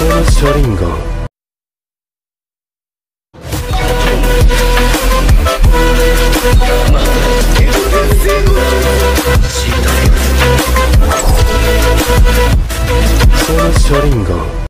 そのシャリンガン。そのシャリンガ